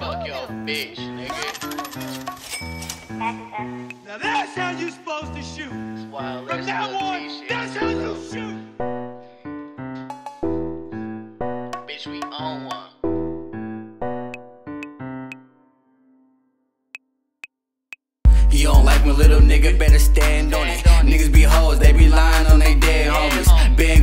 fuck your bitch, nigga. Now that's how you supposed to shoot. Wild From ass now on, shit. that's how you shoot. Bitch, we own one. You don't like my little nigga, better stand on it. Niggas be hoes, they be lying on they dead homies. Been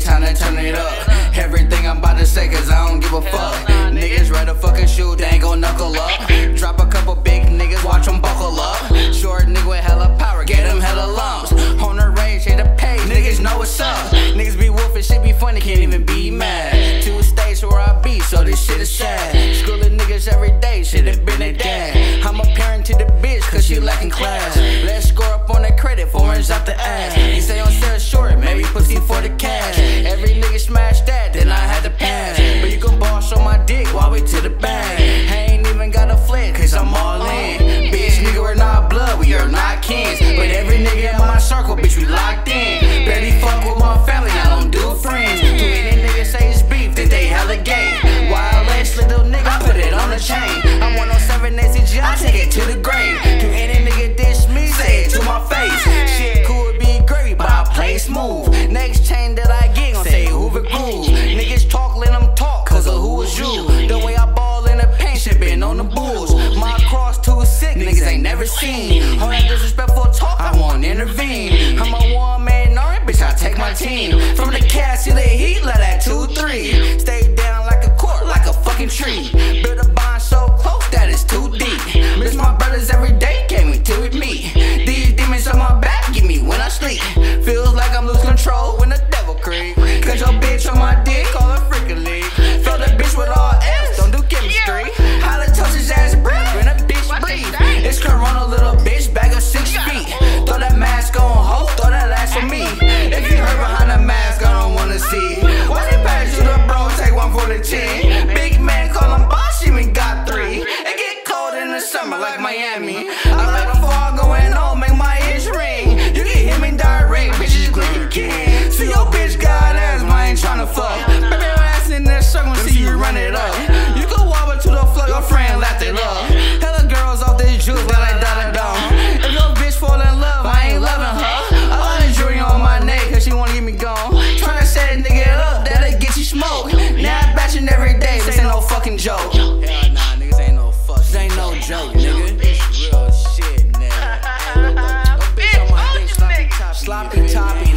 time to turn it up. Everything I'm about to say, cause I don't give a fuck. Niggas ready to fucking shoot, they ain't gon' knuckle up. Drop a couple big niggas, watch them buckle up. Short nigga with hella power, get them hella lumps. On the range, hit the page, niggas know what's up. Niggas be wolfing, shit be funny, can't even be mad. Two states where I be, so this shit is sad. Schooling niggas every day, shit have been a dad. I'm a parent to the bitch, cause she lacking class. Let's score up on that credit, foreigns out the ass. You say on Sarah short, maybe pussy for the the bulls. My cross too sick, niggas ain't never seen. All that disrespectful talk, I won't intervene. I'm a one man army, bitch, I take my team. From the cast, see they sloppy toppy.